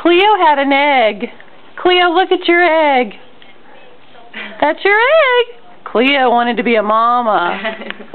Cleo had an egg. Cleo, look at your egg. That's your egg. Cleo wanted to be a mama.